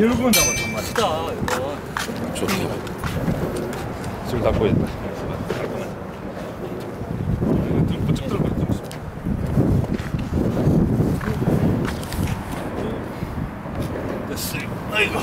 결국은 잡았단 말이야. 크다 이거. 좋다. 술 닫고 있다. 좀 들고 있다. 됐어. 아이고.